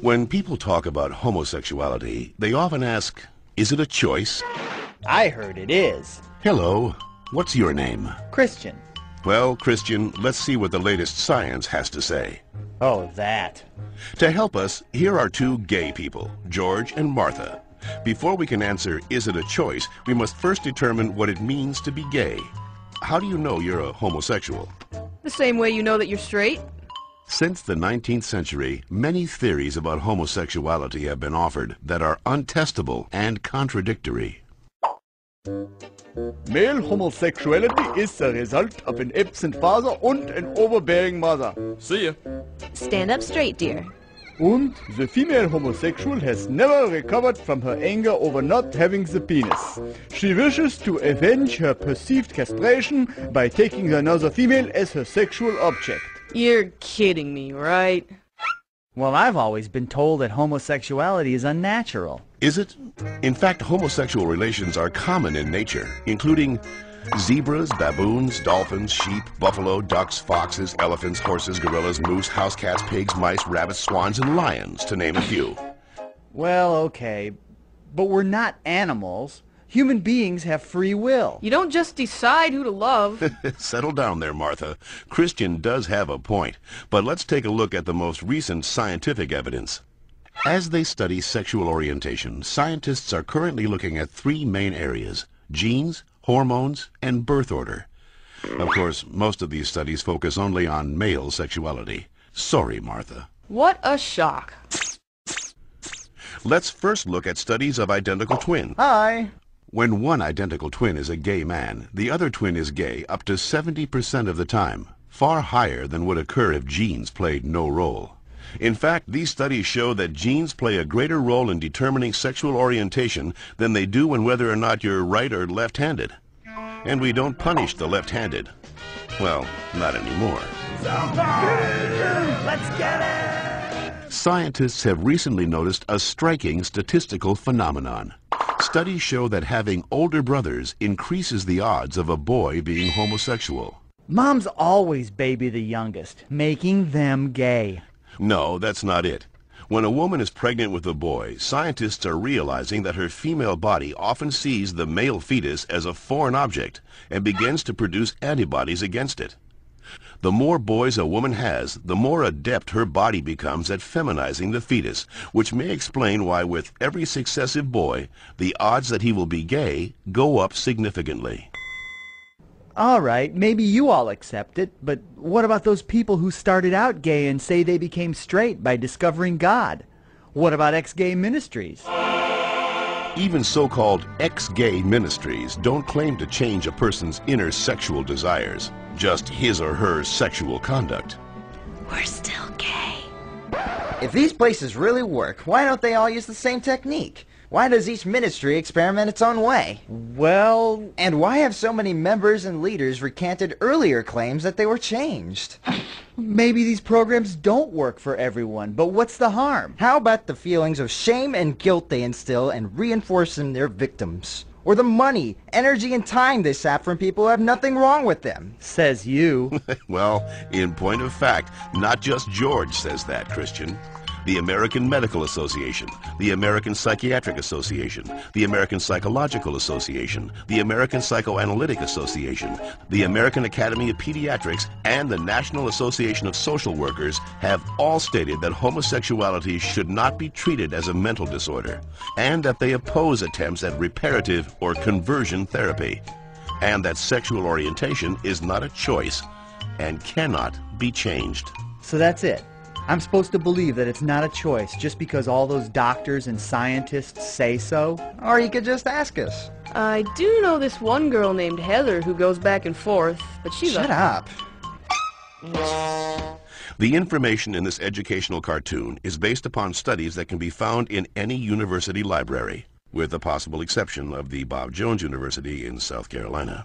When people talk about homosexuality, they often ask, is it a choice? I heard it is. Hello, what's your name? Christian. Well, Christian, let's see what the latest science has to say. Oh, that. To help us, here are two gay people, George and Martha. Before we can answer, is it a choice, we must first determine what it means to be gay. How do you know you're a homosexual? The same way you know that you're straight. Since the 19th century, many theories about homosexuality have been offered that are untestable and contradictory. Male homosexuality is the result of an absent father and an overbearing mother. See ya. Stand up straight, dear. And the female homosexual has never recovered from her anger over not having the penis. She wishes to avenge her perceived castration by taking another female as her sexual object. You're kidding me, right? Well, I've always been told that homosexuality is unnatural. Is it? In fact, homosexual relations are common in nature, including zebras, baboons, dolphins, sheep, buffalo, ducks, foxes, elephants, horses, gorillas, moose, house cats, pigs, mice, rabbits, swans, and lions, to name a few. Well, okay, but we're not animals. Human beings have free will. You don't just decide who to love. Settle down there, Martha. Christian does have a point, but let's take a look at the most recent scientific evidence. As they study sexual orientation, scientists are currently looking at three main areas, genes, hormones, and birth order. Of course, most of these studies focus only on male sexuality. Sorry, Martha. What a shock. Let's first look at studies of identical twins. Hi. When one identical twin is a gay man, the other twin is gay up to 70% of the time, far higher than would occur if genes played no role. In fact, these studies show that genes play a greater role in determining sexual orientation than they do in whether or not you're right or left-handed. And we don't punish the left-handed. Well, not anymore. Let's get it! Scientists have recently noticed a striking statistical phenomenon. Studies show that having older brothers increases the odds of a boy being homosexual. Moms always baby the youngest, making them gay. No, that's not it. When a woman is pregnant with a boy, scientists are realizing that her female body often sees the male fetus as a foreign object and begins to produce antibodies against it. The more boys a woman has, the more adept her body becomes at feminizing the fetus, which may explain why with every successive boy, the odds that he will be gay go up significantly. All right, maybe you all accept it, but what about those people who started out gay and say they became straight by discovering God? What about ex-gay ministries? Even so-called ex-gay ministries don't claim to change a person's inner sexual desires, just his or her sexual conduct. We're still gay. If these places really work, why don't they all use the same technique? Why does each ministry experiment its own way? Well, And why have so many members and leaders recanted earlier claims that they were changed? maybe these programs don't work for everyone, but what's the harm? How about the feelings of shame and guilt they instill and reinforce in their victims? Or the money, energy, and time they sap from people who have nothing wrong with them? Says you. well, in point of fact, not just George says that, Christian. The American Medical Association, the American Psychiatric Association, the American Psychological Association, the American Psychoanalytic Association, the American Academy of Pediatrics, and the National Association of Social Workers have all stated that homosexuality should not be treated as a mental disorder, and that they oppose attempts at reparative or conversion therapy, and that sexual orientation is not a choice and cannot be changed. So that's it. I'm supposed to believe that it's not a choice just because all those doctors and scientists say so? Or you could just ask us. I do know this one girl named Heather who goes back and forth, but she's Shut a... up. The information in this educational cartoon is based upon studies that can be found in any university library, with the possible exception of the Bob Jones University in South Carolina.